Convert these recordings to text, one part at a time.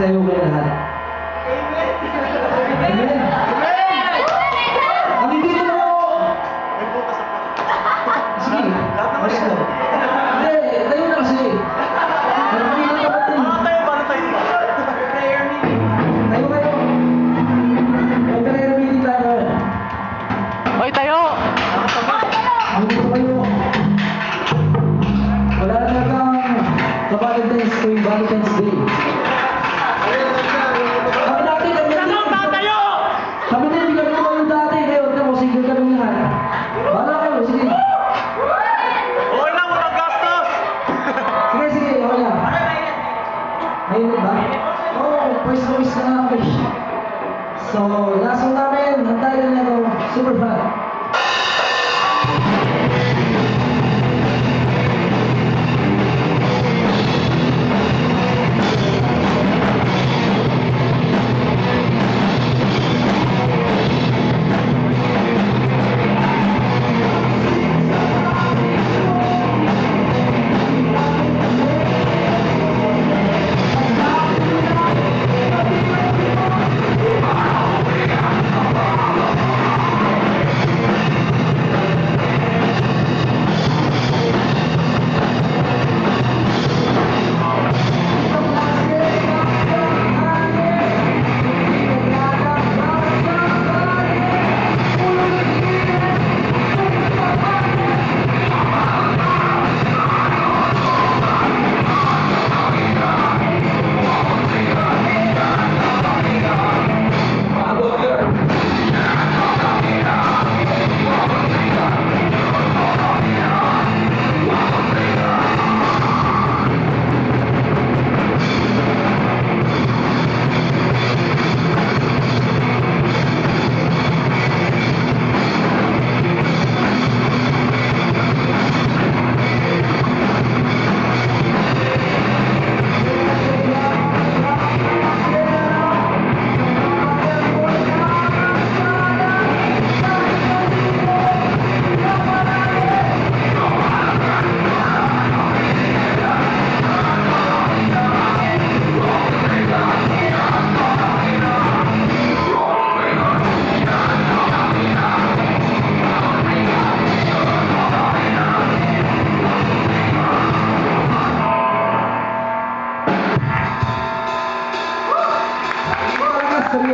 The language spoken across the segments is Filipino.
da humanidade. É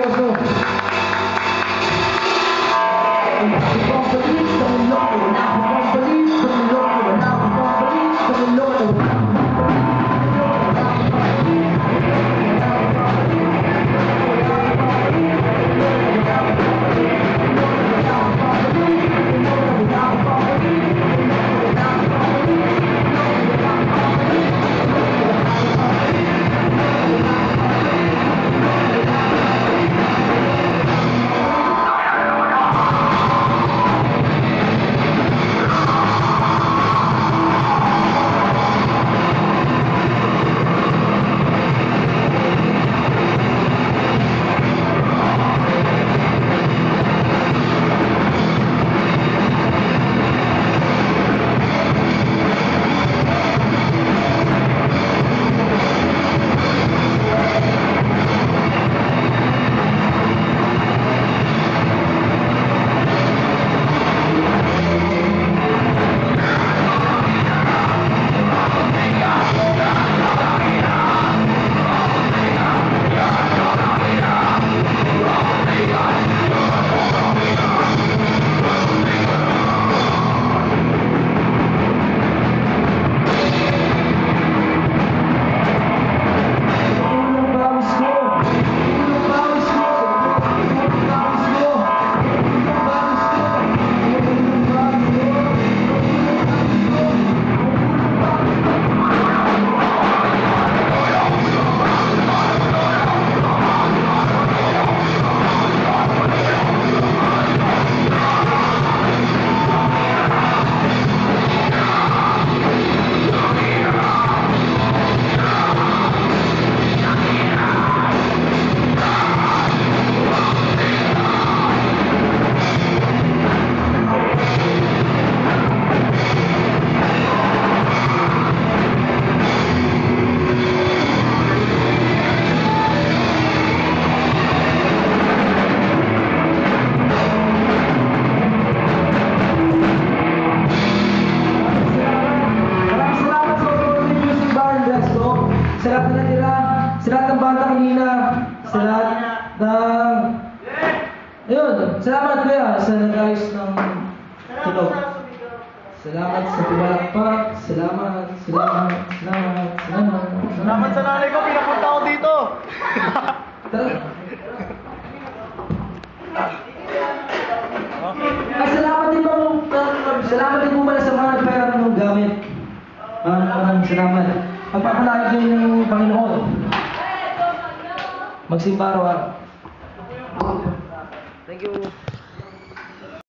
Let's go. Sa lahat ng banda kanina, sa lahat ng... Ayun, salamat kuya sa nag-ayos ng tunog. Salamat sa pumalakpak, salamat, salamat, salamat, salamat. Salamat sa nanay ko, pinapunta ko dito. Ah, salamat din po, salamat din po pala sa mga nagpera ng gamit. Maraming salamat. Pagpapalagi din ng Panginoon. Magsimba araw-araw. Thank you.